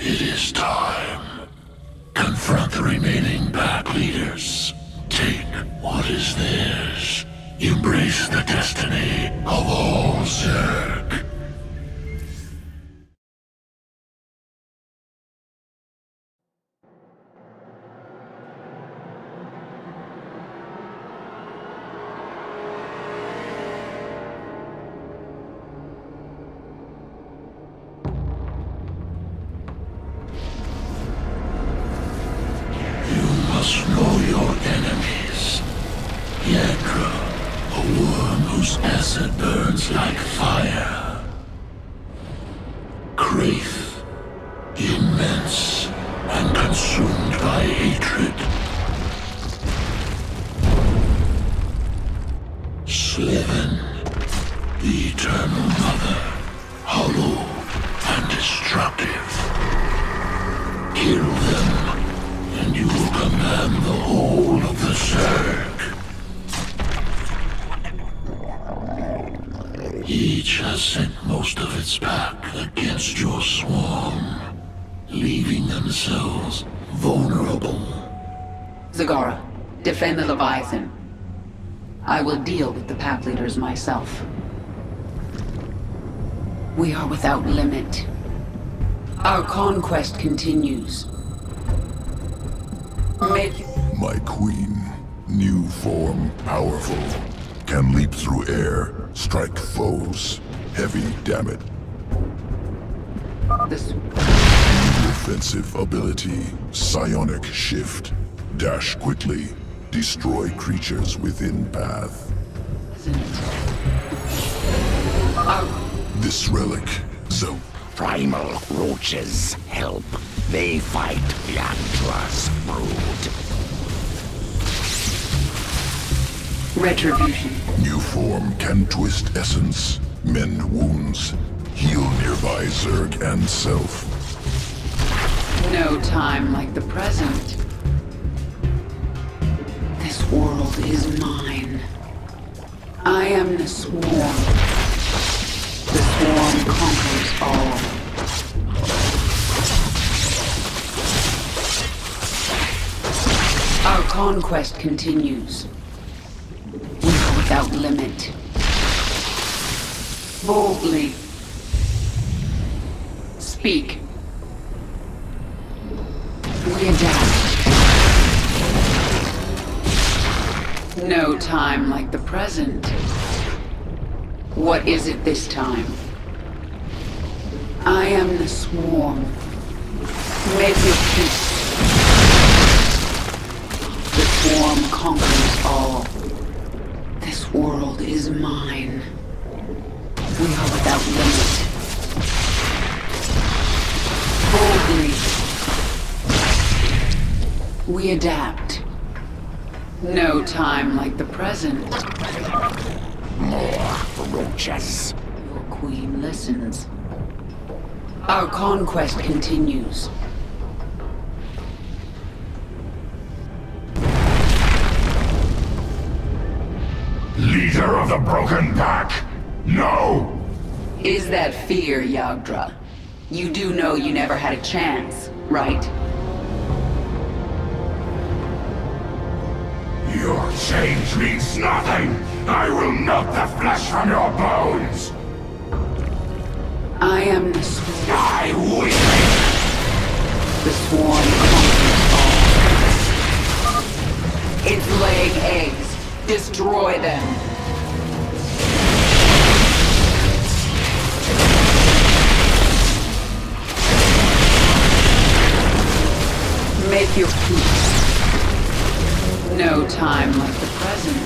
It is time. Confront the remaining pack leaders. Take what is theirs. Embrace the destiny of all Zerg. Each has sent most of its pack against your swarm, leaving themselves vulnerable. Zagara, defend the Leviathan. I will deal with the pack leaders myself. We are without limit. Our conquest continues. Make My queen, new form, powerful, can leap through air, strike foes. Heavy, damn it. this Offensive ability, psionic shift. Dash quickly, destroy creatures within path. This relic, So Primal roaches help. They fight Yagdra's brood. retribution. New form can twist essence, mend wounds, heal nearby Zerg and self. No time like the present. This world is mine. I am the swarm. The swarm conquers all. Our conquest continues. Without limit. Boldly. Speak. We adapt. No time like the present. What is it this time? I am the swarm. Make your peace. The swarm conquers all. Is mine. We are without limit. Boldly. We adapt. No time like the present. More roaches. Your queen listens. Our conquest continues. Leader of the Broken Pack! No! Is that fear, Yagdra? You do know you never had a chance, right? Your change means nothing! I will melt the flesh from your bones! I am the swarm. I will! The swarm conquers all. It's laying eggs. Destroy them. Make your peace. No time like the present.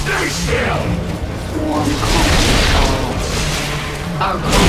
Stay still! Swarm conquers all. Our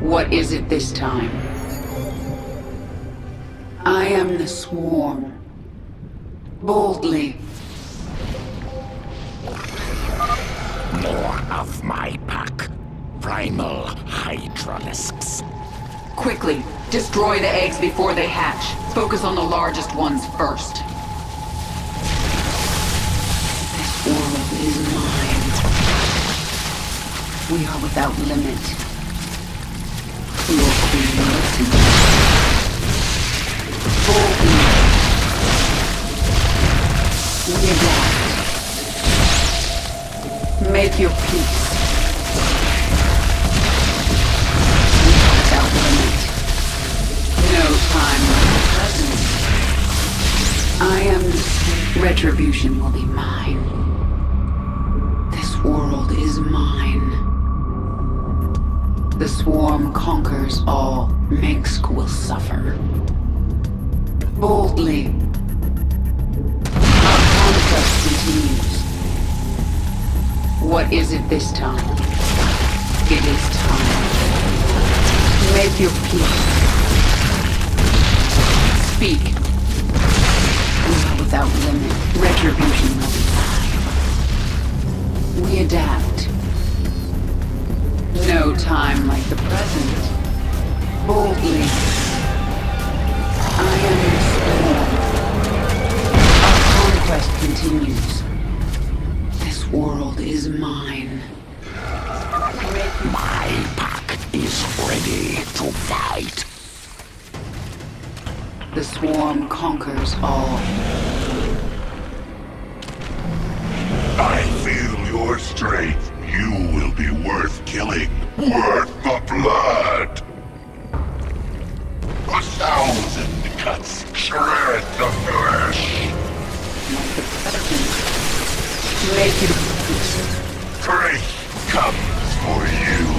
What is it this time? I am the Swarm. Boldly. More of my pack. Primal Hydralisks. Quickly, destroy the eggs before they hatch. Focus on the largest ones first. This world is mine. We are without limit. We adapt. Make your peace. No time present. I am retribution will be mine. This world is mine. The swarm conquers all. Mengsk will suffer. Boldly. What is it this time? It is time. Make your peace. Speak. Without limit. Retribution will be mine. We adapt. No time like the present. Boldly. I am swarm. Our conquest continues. World is mine. My pack is ready to fight. The swarm conquers all. I feel your strength. You will be worth killing. Worth the blood. A thousand cuts shred the flesh. Make your peace. Comes for you.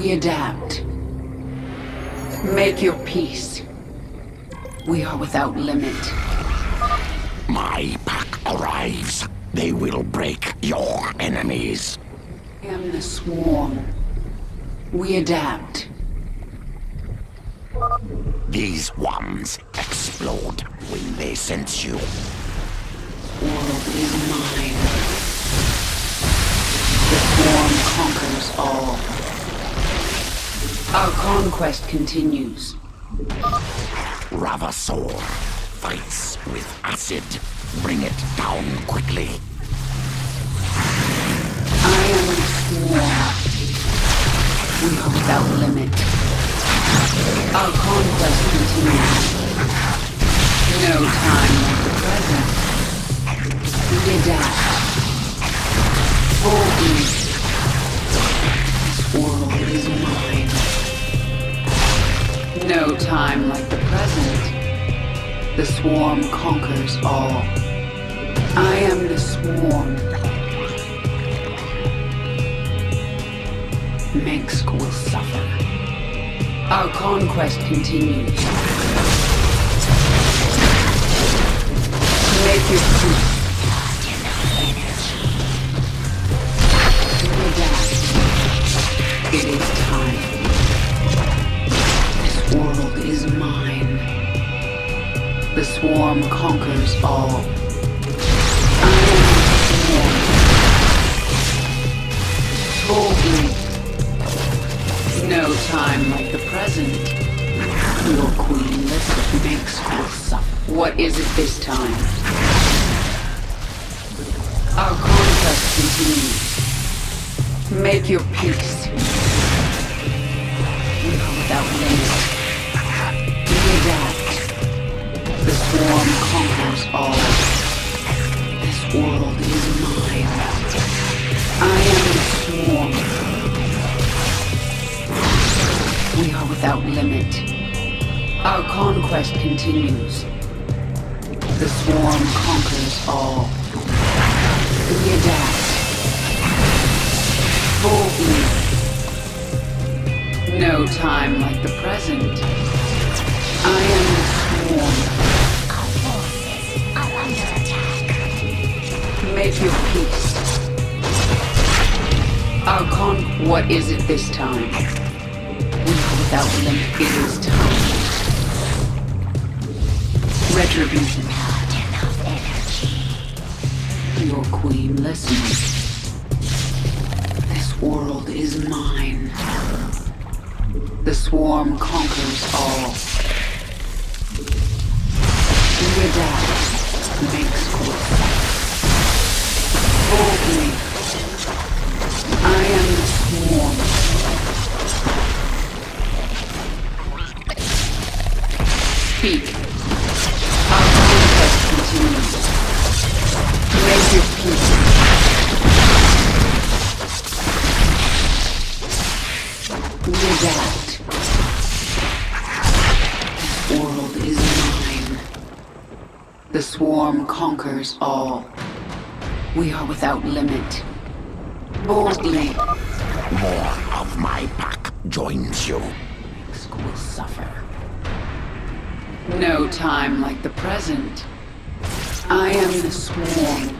We adapt. Make your peace. We are without limit. My pack arrives. They will break your enemies. I am the swarm. We adapt. These ones explode when they sense you. World is mine. The swarm conquers all. Our conquest continues. Ravasaur fights with acid. Bring it down quickly. I am swarm. We are without limit. Our conquest continues. No time like the present. We adapt. No time like the present. The swarm conquers all. I am the swarm. Mengsk will suffer. Our conquest continues. Make your peace. Swarm conquers all. Boldly. No time like the present. Your queen makes will suffer. What is it this time? Our conquest continues. Make your peace. We are without limit. We adapt. Swarm conquers all. This world is mine. I am the swarm. We are without limit. Our conquest continues. The swarm conquers all. We adapt. Boldly. No time like the present. I am the swarm. Make your peace. Con... What is it this time? Without limit. It is time. Retribution. Not enough energy. Your queen listens. This world is mine. The swarm conquers all. We adapt. Makes course. The swarm conquers all. We are without limit. Boldly, More of my pack joins you. Mengsk will suffer. No time like the present. I am the swarm.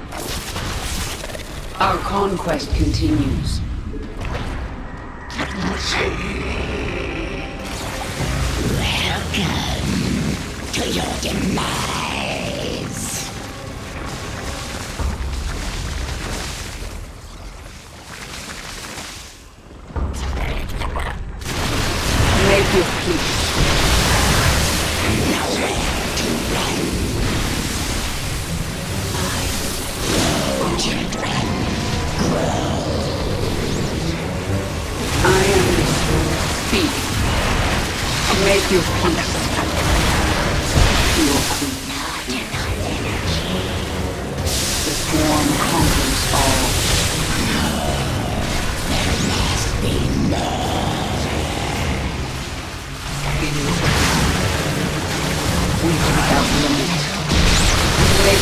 Our conquest continues. Welcome To your demise.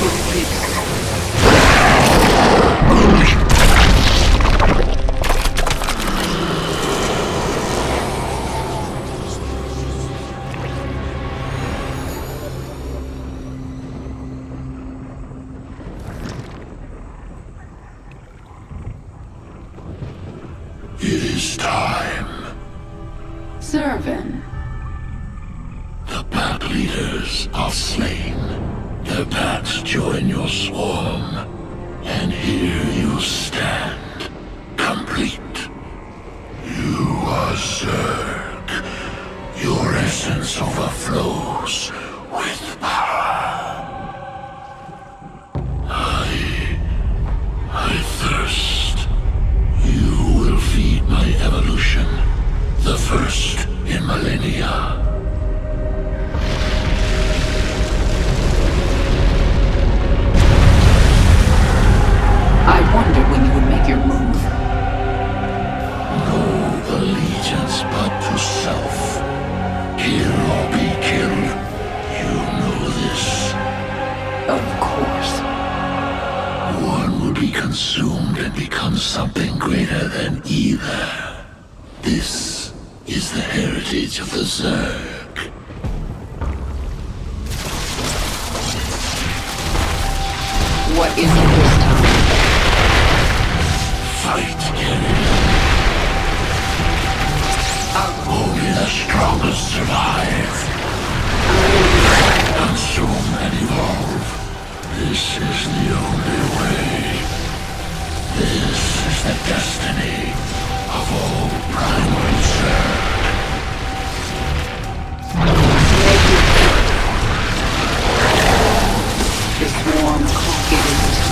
Perfeito. consumed and becomes something greater than either. This is the heritage of the Zerg. What is it this time? Fight, Kennedy. Only the strongest survive. Consume and evolve. This is the only way. This is the destiny of all Prime Witcher. This warm, confident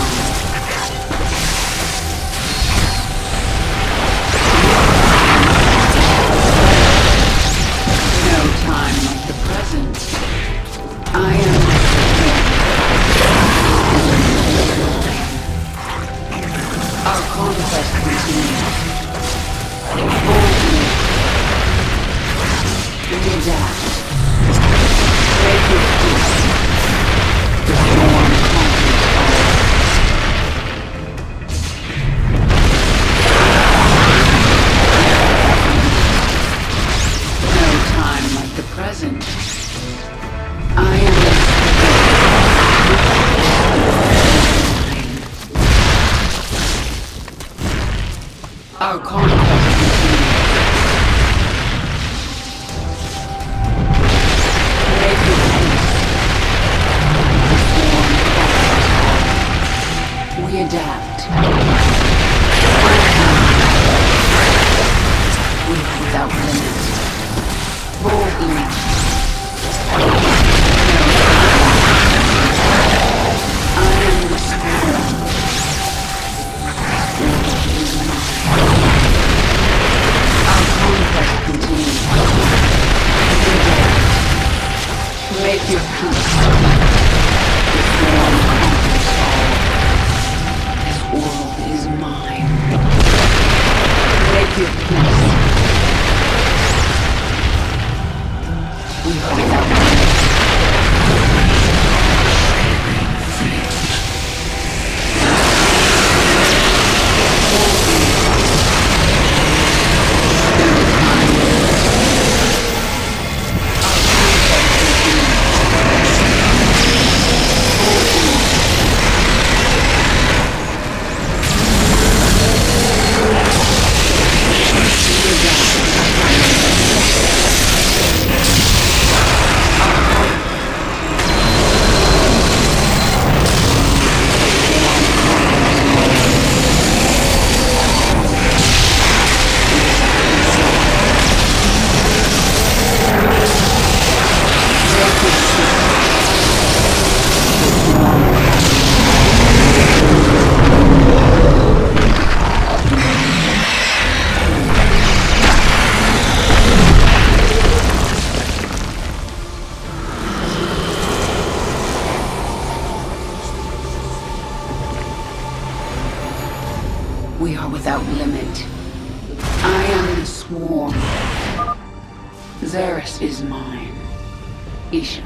Izsha,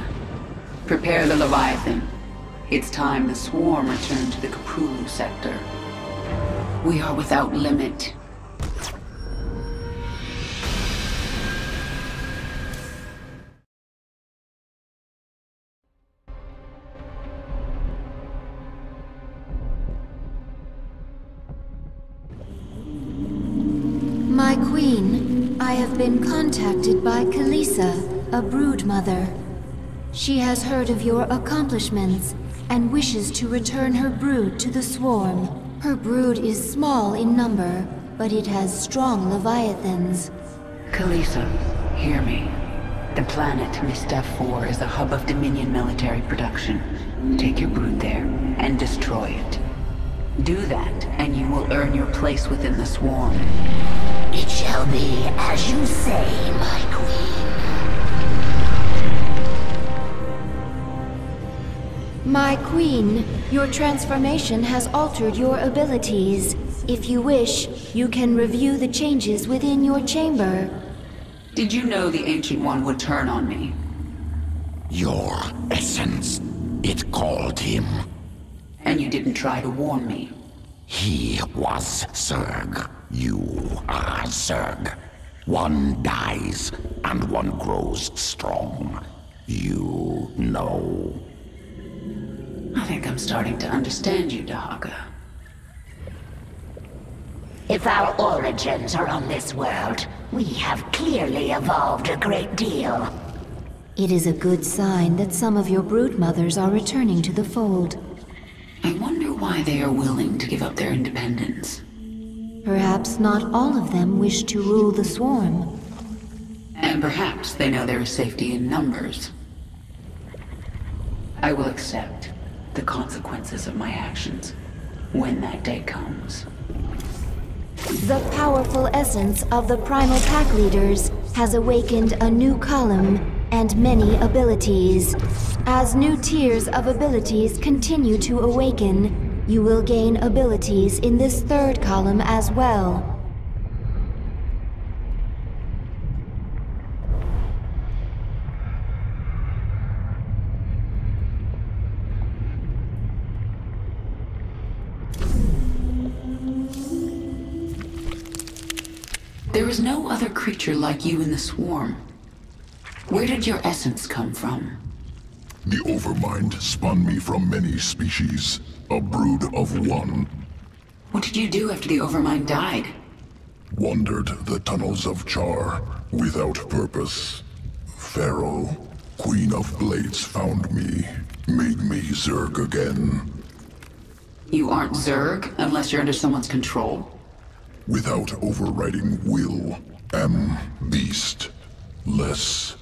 prepare the Leviathan. It's time the Swarm returned to the Koprulu sector. We are without limit. My queen, I have been contacted by Kalisa, a brood mother. She has heard of your accomplishments and wishes to return her brood to the swarm. Her brood is small in number, but it has strong leviathans. Kalisa, hear me. The planet Mistaf 4 is a hub of Dominion military production. Take your brood there and destroy it. Do that, and you will earn your place within the swarm. It shall be as you say, my queen. My queen, your transformation has altered your abilities. If you wish, you can review the changes within your chamber. Did you know the Ancient One would turn on me? Your essence. It called him. And you didn't try to warn me. He was Zerg. You are Zerg. One dies, and one grows strong. You know. I think I'm starting to understand you, Dehaka. If our origins are on this world, we have clearly evolved a great deal. It is a good sign that some of your brood mothers are returning to the fold. I wonder why they are willing to give up their independence. Perhaps not all of them wish to rule the swarm. And perhaps they know there is safety in numbers. I will accept the consequences of my actions when that day comes. The powerful essence of the primal pack leaders has awakened a new column and many abilities. As new tiers of abilities continue to awaken, you will gain abilities in this third column as well. There is no other creature like you in the swarm. Where did your essence come from? The Overmind spun me from many species, a brood of one. What did you do after the Overmind died? Wandered the tunnels of Char, without purpose. Pharaoh, Queen of Blades found me, made me Zerg again. You aren't Zerg unless you're under someone's control. Without overriding will, am beast. Less.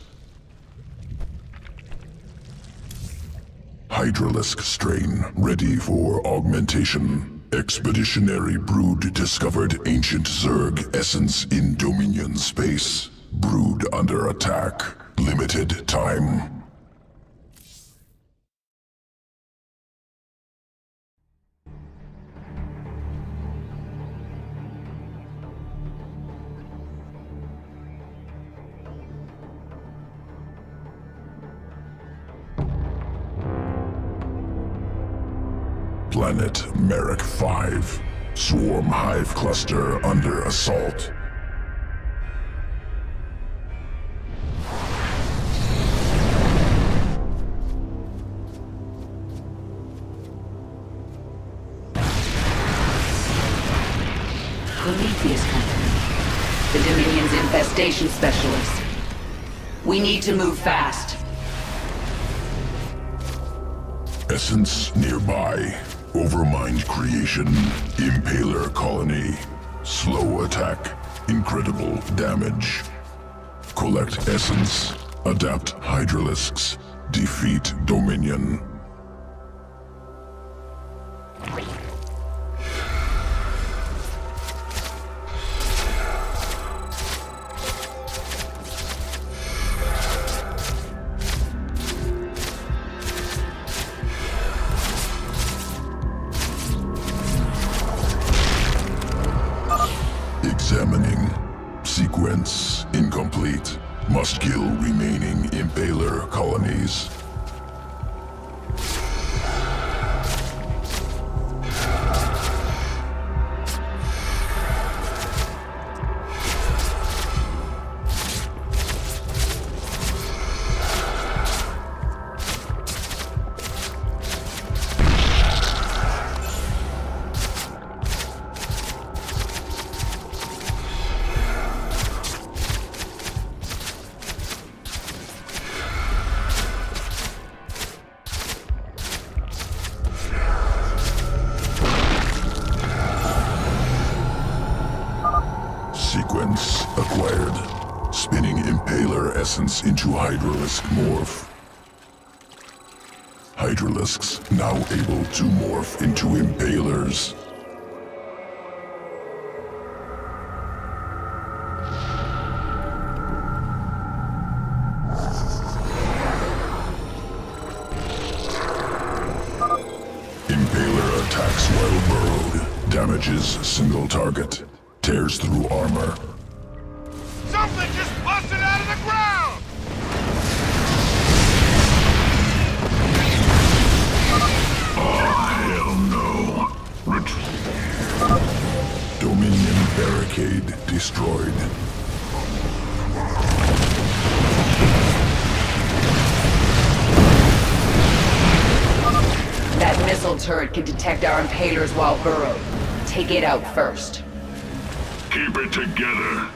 Hydralisk strain ready for augmentation. Expeditionary brood discovered ancient Zerg essence in Dominion space. Brood under attack. Limited time. Planet Merrick 5. Swarm Hive Cluster under assault. Prometheus Company. The Dominion's infestation specialist. We need to move fast. Essence nearby. Overmind creation. Impaler colony. Slow attack. Incredible damage. Collect essence. Adapt Hydralisks. Defeat Dominion. Must kill remaining Impaler colonies. To morph into Impalers. Impaler attacks while burrowed. Damages single target. Tears through armor. Something just busted out of the ground! Barricade destroyed. That missile turret can detect our impalers while burrowed. Take it out first. Keep it together.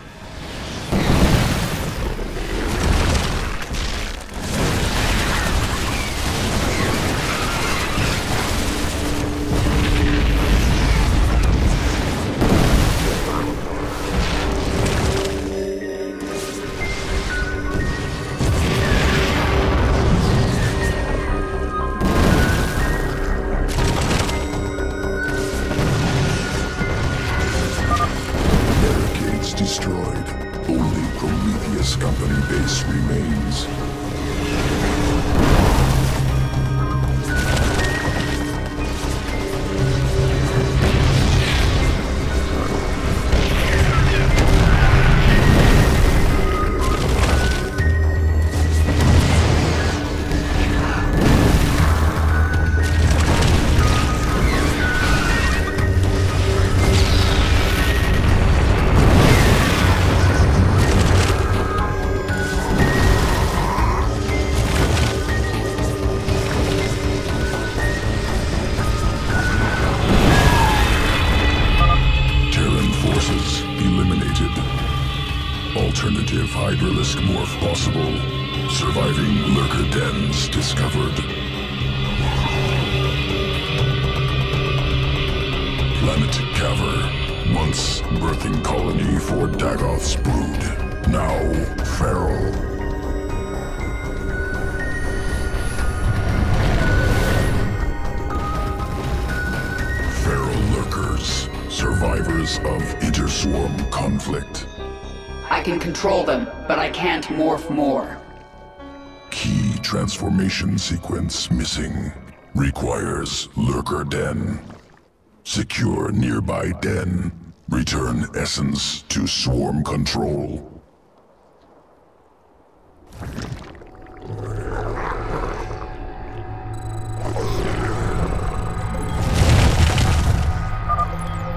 Sequence missing. Requires lurker den. Secure nearby den. Return essence to swarm control.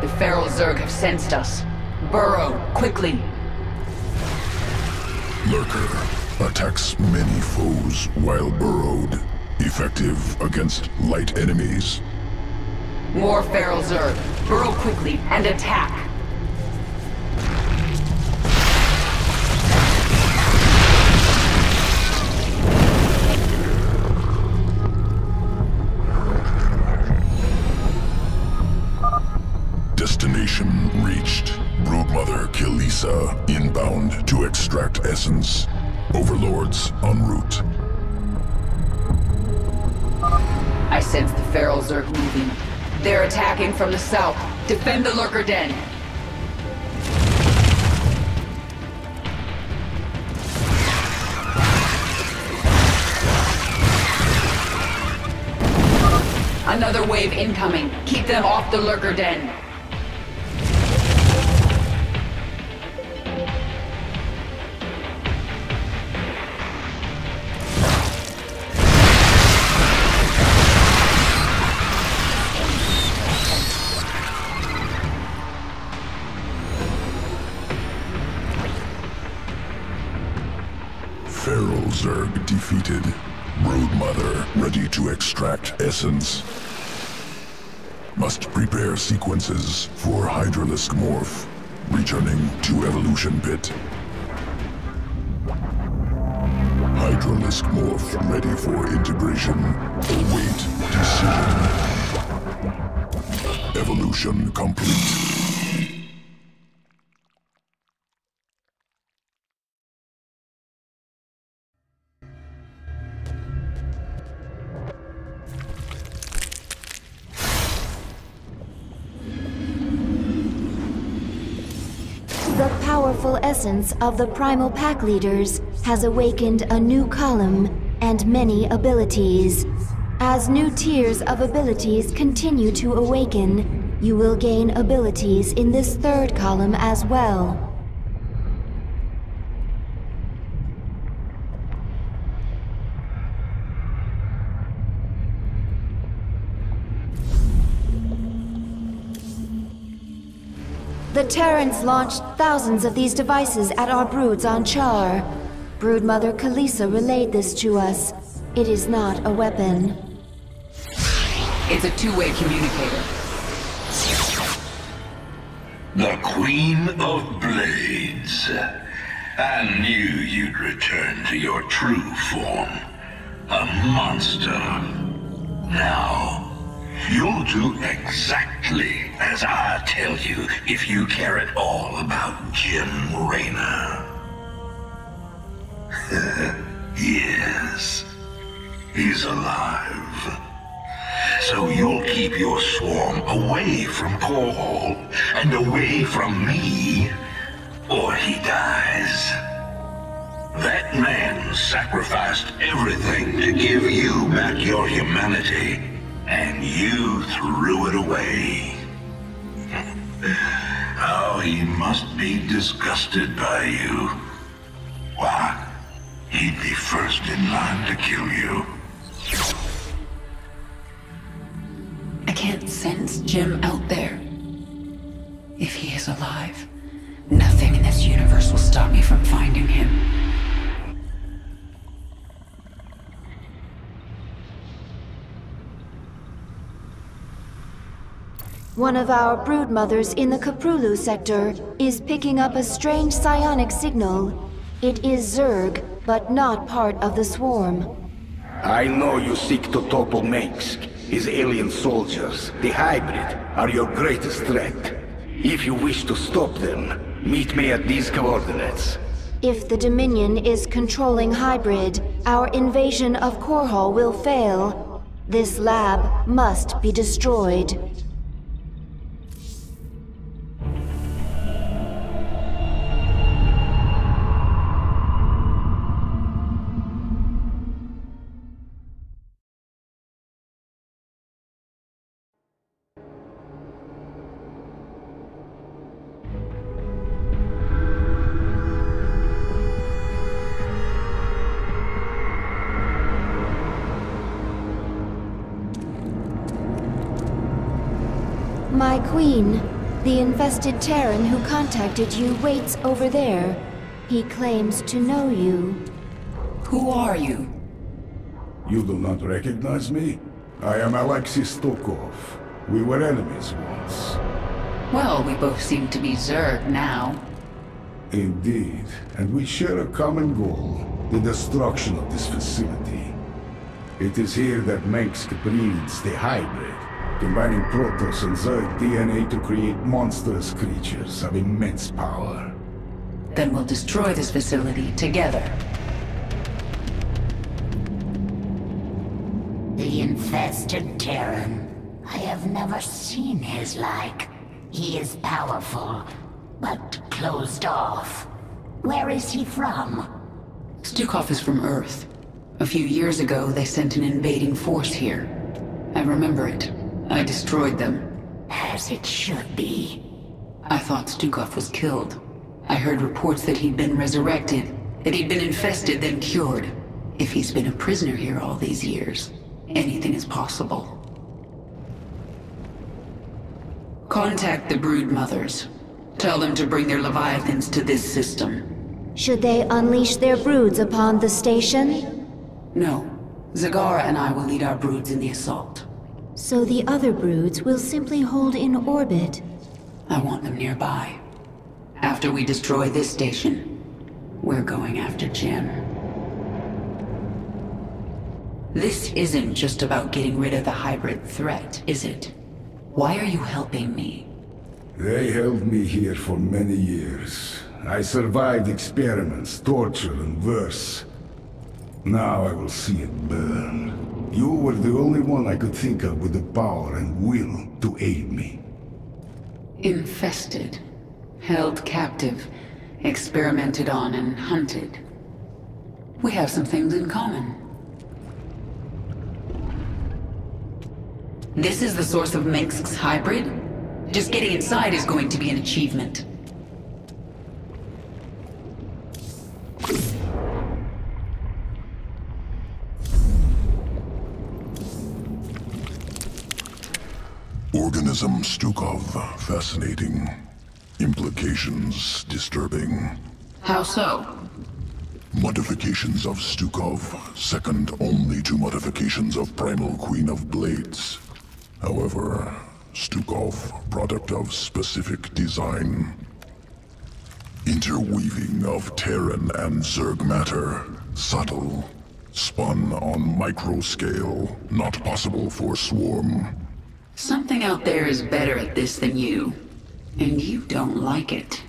The Feral Zerg have sensed us. Burrow, quickly. Lurker attacks many foes while burrowed. Effective against light enemies. More Feral Zerg. Burrow quickly and attack. From the south. Defend the Lurker Den. Another wave incoming. Keep them off the Lurker Den. Essence. Must prepare sequences for Hydralisk Morph. Returning to Evolution Pit. Hydralisk Morph ready for integration. Await decision. Evolution complete. Powerful essence of the primal pack leaders has awakened a new column and many abilities. As new tiers of abilities continue to awaken, you will gain abilities in this third column as well. The Terrans launched thousands of these devices at our broods on Char. Broodmother Kalisa relayed this to us. It is not a weapon. It's a two-way communicator. The Queen of Blades. I knew you'd return to your true form. A monster. Now, you'll do exactly as I tell you if you care at all about Jim Raynor. yes, he's alive. So you'll keep your swarm away from Korhal and away from me, or he dies. That man sacrificed everything to give you back your humanity, and you threw it away. Oh, he must be disgusted by you. Why, he'd be first in line to kill you. I can't sense Jim out there. If he is alive, nothing in this universe will stop me from finding One of our broodmothers in the Koprulu sector is picking up a strange psionic signal. It is Zerg, but not part of the swarm. I know you seek to topple Mengsk. His alien soldiers, the hybrid, are your greatest threat. If you wish to stop them, meet me at these coordinates. If the Dominion is controlling hybrid, our invasion of Korhal will fail. This lab must be destroyed. My queen, the infested Terran who contacted you waits over there. He claims to know you. Who are you? You do not recognize me? I am Alexei Stukov. We were enemies once. Well, we both seem to be Zerg now. Indeed, and we share a common goal, the destruction of this facility. It is here that Mengsk breeds the hybrid, combining Protoss and Zerg DNA to create monstrous creatures of immense power. Then we'll destroy this facility together. The infested Terran. I have never seen his like. He is powerful, but closed off. Where is he from? Stukov is from Earth. A few years ago, they sent an invading force here. I remember it. I destroyed them. As it should be. I thought Stukov was killed. I heard reports that he'd been resurrected, that he'd been infested, then cured. If he's been a prisoner here all these years, anything is possible. Contact the brood mothers. Tell them to bring their leviathans to this system. Should they unleash their broods upon the station? No. Zagara and I will lead our broods in the assault. So the other broods will simply hold in orbit. I want them nearby. After we destroy this station, we're going after Jim. This isn't just about getting rid of the hybrid threat, is it? Why are you helping me? They held me here for many years. I survived experiments, torture, and worse. Now I will see it burn. You were the only one I could think of with the power and will to aid me. Infested. Held captive. Experimented on and hunted. We have some things in common. This is the source of Mengsk's hybrid? Just getting inside is going to be an achievement. Stukov, fascinating. Implications disturbing. How so? Modifications of Stukov, second only to modifications of Primal Queen of Blades. However, Stukov, product of specific design. Interweaving of Terran and Zerg matter, subtle, spun on micro scale, not possible for Swarm. Something out there is better at this than you. And you don't like it.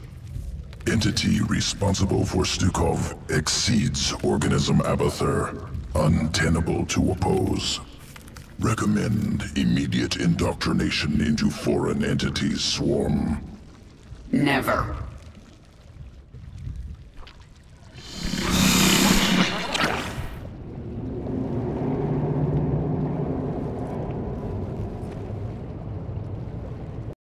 Entity responsible for Stukov exceeds Organism Abathur, untenable to oppose. Recommend immediate indoctrination into foreign entities swarm. Never.